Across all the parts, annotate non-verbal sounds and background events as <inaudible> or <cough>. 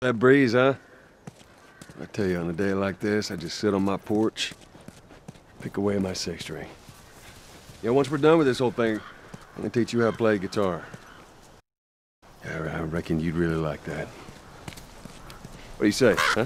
That breeze, huh? I tell you, on a day like this, I just sit on my porch, pick away my six string. Yeah, once we're done with this whole thing, I'm gonna teach you how to play guitar. Yeah, I reckon you'd really like that. What do you say, huh?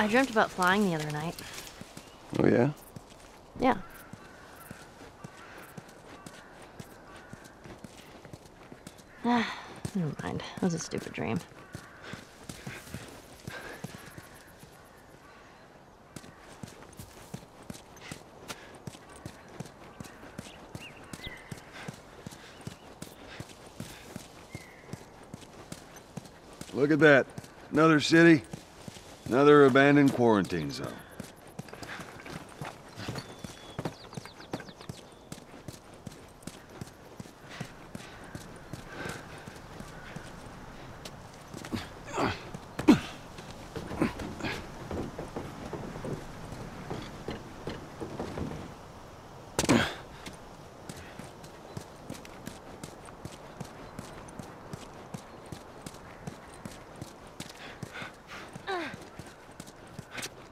I dreamt about flying the other night. Oh, yeah? Yeah. Ah, <sighs> never mind. It was a stupid dream. Look at that. Another city, another abandoned quarantine zone.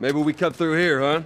Maybe we cut through here, huh?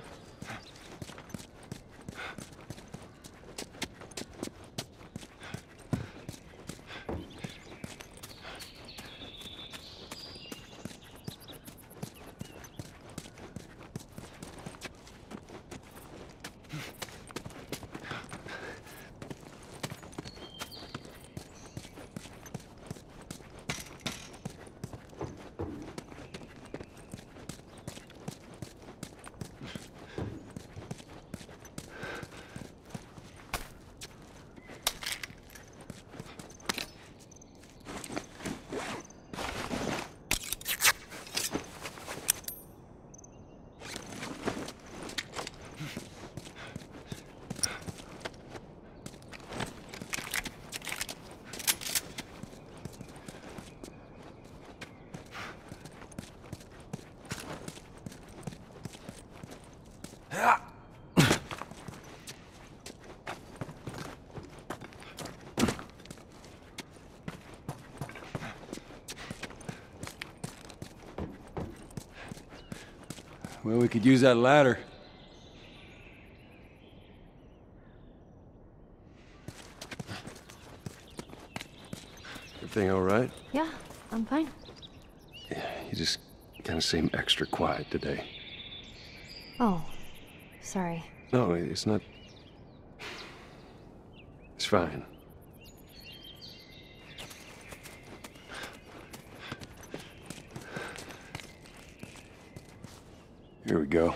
Well, we could use that ladder. Everything all right? Yeah, I'm fine. Yeah, you just kind of seem extra quiet today. Oh, sorry. No, it's not. It's fine. Here we go.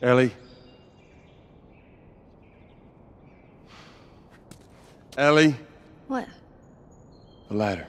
Ellie? Ellie? What? The ladder.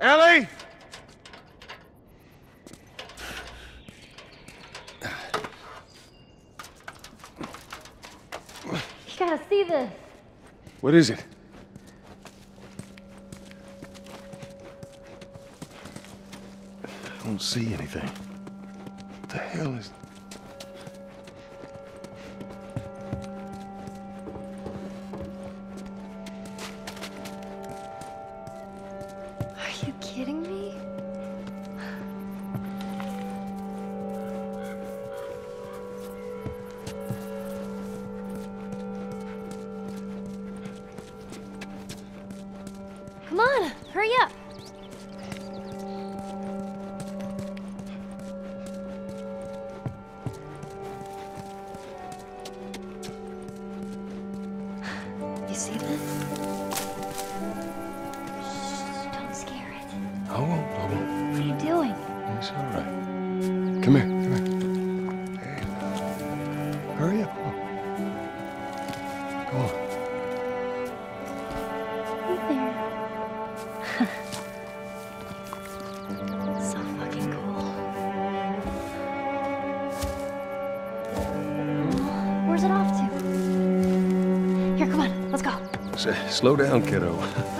Ellie! You gotta see this. What is it? I don't see anything. What the hell is... Come on, hurry up. Come on. Hey there. <laughs> so fucking cool. Where's it off to? Here, come on, let's go. S- slow down, kiddo. <laughs>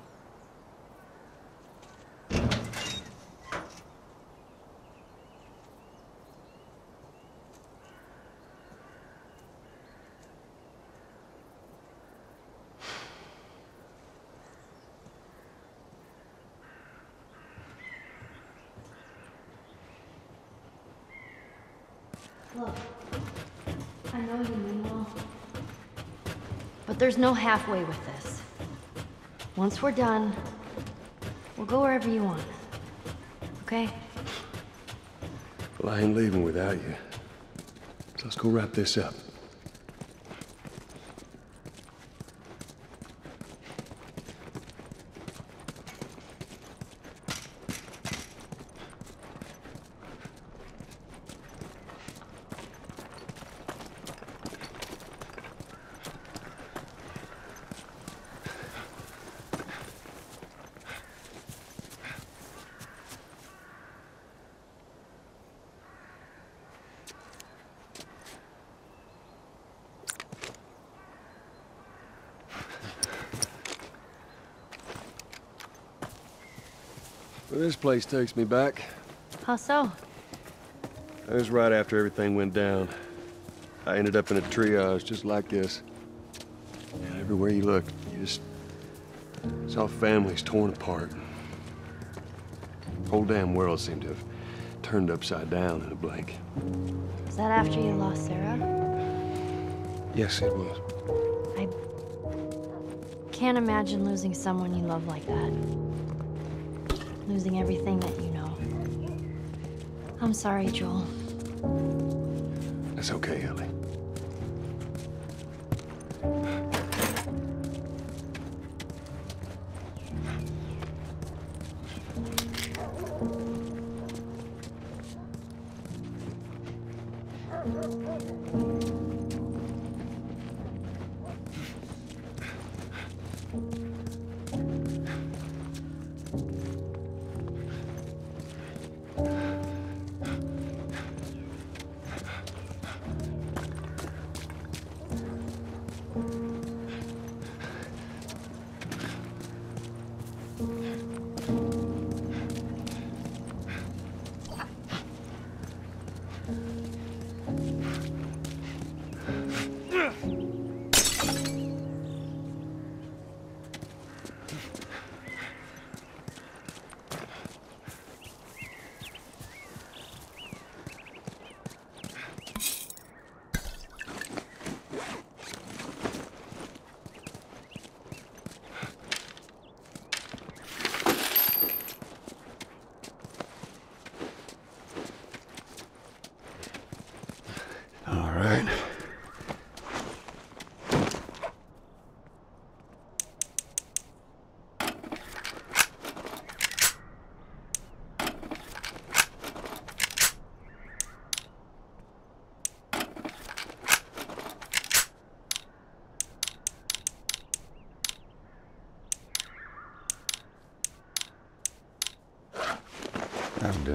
Look, I know you mean well. But there's no halfway with this. Once we're done, we'll go wherever you want. Okay? Well, I ain't leaving without you. So let's go wrap this up. Well, this place takes me back. How so? That was right after everything went down. I ended up in a triage just like this. And everywhere you look, you just saw families torn apart. The Whole damn world seemed to have turned upside down in a blink. Is that after you lost Sarah? Yes, it was. I can't imagine losing someone you love like that. Losing everything that you know. I'm sorry, Joel. That's okay, Ellie.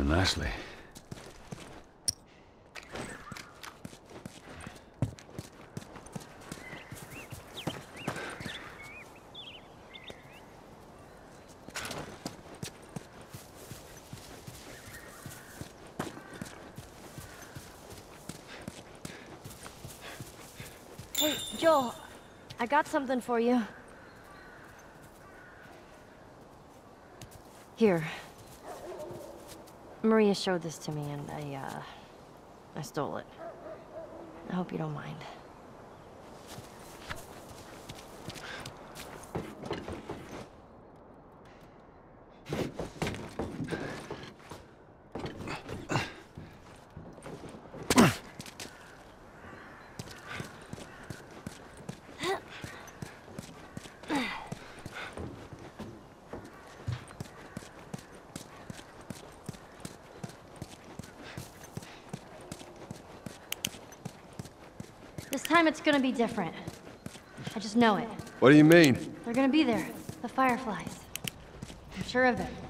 Nicely. Hey, Joel, I got something for you. Here. Maria showed this to me and I, uh, I stole it. I hope you don't mind. Time it's gonna be different. I just know it. What do you mean? They're gonna be there. The Fireflies. I'm sure of it.